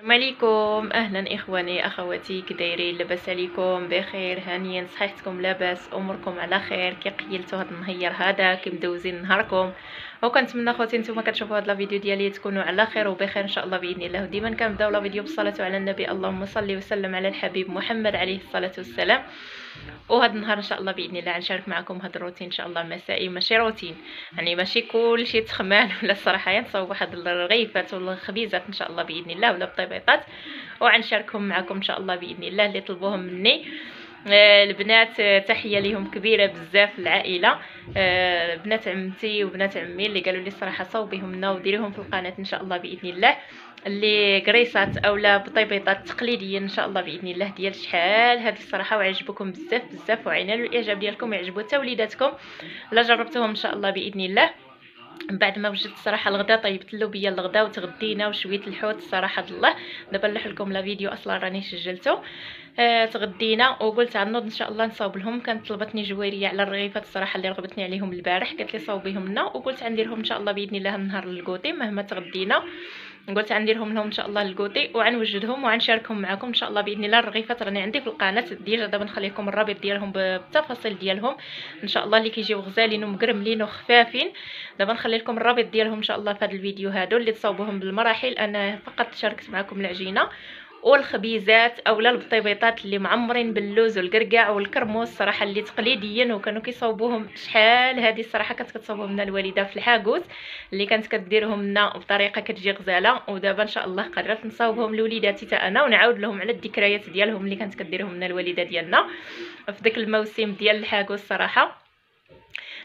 السلام عليكم. أهلا إخواني أخواتي كي دايرين لاباس عليكم؟ بخير هانيين صحيحتكم لاباس أموركم على خير. كي قيلتوا هذا النهار هذا كي مدوزين نهاركم. وكنتمنى خوتي نتوما كتشوفوا هذا الفيديو ديالي تكونوا على خير وبخير إن شاء الله بإذن الله. وديما كنبداو la vidéo بالصلاه على النبي اللهم صل وسلم على الحبيب محمد عليه الصلاة والسلام. وهذا النهار إن شاء الله بإذن الله غنشارك معكم هذا الروتين إن شاء الله مسائي ماشي روتين. يعني ماشي كلشي تخمان ولا الصراحه نصاوب واحد الرغيفات ولا الخبيزات إن شاء الله بإذن الله ولا بطيبطات وغنشاركهم معكم إن شاء الله بإذن الله اللي طلبوهم مني. آه، البنات آه، تحية ليهم كبيرة بزاف العائلة. آه، بنات عمتي وبنات عمي اللي قالوا لي الصراحه صوبيهم لنا وديريهم في القناة إن شاء الله بإذن الله. اللي قريصات اولا بطيبيطات تقليدية إن شاء الله بإذن الله ديال شحال. هذه الصراحة وعجبكم بزاف بزاف وعينالوا الإعجاب ديالكم يعجبوا حتى وليداتكم لا جربتهم إن شاء الله بإذن الله. من بعد ما وجدت الصراحه الغدا طيبت اللوبيه الغدا وتغدينا وشويه الحوت الصراحه الله. دابا نلوح لكم la vidéo أصلا راني سجلته. آه تغدينا وقلت عنوض إن شاء الله نصاوب لهم. كانت طلبتني جويريه على الرغيفات الصراحه اللي رغبتني عليهم البارح قالت لي صاوبيهم لنا. وقلت غنديرهم إن شاء الله بإذن الله النهار لل goûter مهما تغدينا. قلت غنديرهم لهم إن شاء الله ال goûter وغنوجدهم وغنشاركهم معكم إن شاء الله بإذن الله. الرغيفات راني عندي في القناة déjà دابا نخلي لكم الرابط ديالهم بالتفاصيل ديالهم. إن شاء الله اللي كيجيو غزالين ومقرملين وخفافين. دابا نخلي لكم الرابط ديالهم إن شاء الله في هذا الفيديو هادو اللي تصاوبوهم بالمراحل. أنا فقط شاركت معكم العجينة. والخبيزات اولا البطيبيطات اللي معمرين باللوز والقرقاع والكرموس صراحة اللي تقليديا وكانوا كيصاوبوهم شحال. هذه الصراحة كانت كتصاوبهم لنا الوالدة في الحاغوت اللي كانت كديرهم لنا بطريقة كتجي غزالة. ودابا إن شاء الله قررت نصاوبهم لوليداتي حتى أنا ونعاود لهم على الذكريات ديالهم اللي كانت كديرهم لنا الوالدة ديالنا في داك الموسم ديال الحاغوت صراحة.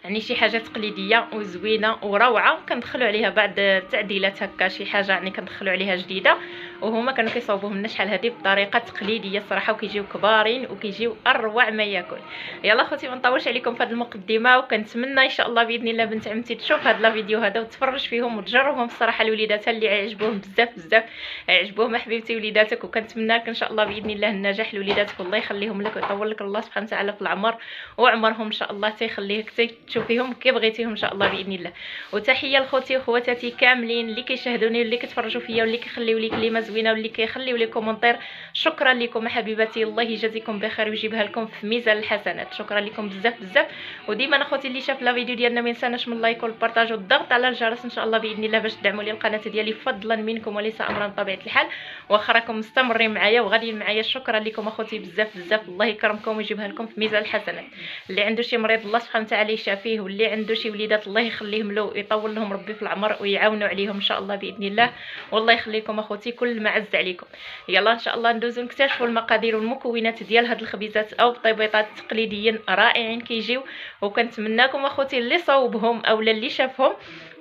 يعني شي حاجة تقليدية وزوينة وروعة كندخلوا عليها بعض التعديلات هكا شي حاجة يعني كندخلوا عليها جديدة. وهما كانوا كيصاوبوهم لنا شحال هذه بطريقة تقليدية صراحة وكيجيو كبارين وكيجيو أروع ما ياكل. يلا خوتي ما نطولش عليكم في هذه المقدمة وكنتمنى إن شاء الله بإذن الله بنت عمتي تشوف هذا الفيديو هذا وتفرج فيهم وتجربهم. الصراحة لوليداتها اللي عجبوهم بزاف بزاف عجبوهم حبيبتي وليداتك وكنتمنى لك إن شاء الله بإذن الله النجاح لوليداتك. والله يخليهم لك ويطول لك الله سبحانه وتعالى في العمر وعمرهم إن شاء الله تيخليك تشوفيهم كي بغيتيهم إن شاء الله بإذن الله. وتحية لخوتي وخواتاتي كاملين اللي كيشاهدوني واللي كيتفرجوا فيا واللي كيخليو لي كلمة زوينه واللي كيخليو لي commentaire. شكرا لكم حبيباتي. الله يجازيكم بخير ويجيبها لكم في ميزان الحسنات. شكرا لكم بزاف بزاف. وديما أخوتي اللي شاف la vidéo ديالنا ما ينساناش من like وال partage والضغط على الجرس. إن شاء الله بإذن الله باش تدعموا لي القناة ديالي فضلا منكم وليس امرا بطبيعه الحال. واخا راكم مستمرين معايا وغاديين معايا. شكرا لكم أخوتي بزاف بزاف. الله يكرمكم ويجيبها لكم في ميزان الحسنات. اللي عنده شي مريض الله سبحانه وتعالى يشافيه. واللي عنده شي وليدات الله يخليهم له ويطول لهم ربي في العمر ويعاونوا عليهم إن شاء الله بإذن الله. والله يخليكم أخوتي كل ما عز عليكم. يلا إن شاء الله ندوزو نكتشفوا المقادير والمكونات ديال هاد الخبيزات أو البطيبطات تقليديين رائعين كيجيو. وكنتمناكم أخوتي اللي صوبهم اولا اللي شافهم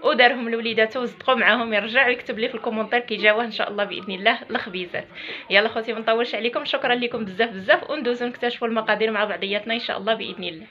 ودارهم لوليداتو وصدقوا معاهم يرجع ويكتب لي في ال commentaire كي جاوه إن شاء الله بإذن الله الخبيزات. يلا خوتي ما نطولش عليكم. شكرا لكم بزاف بزاف. وندوزو نكتشفوا المقادير مع بعضياتنا إن شاء الله بإذن الله.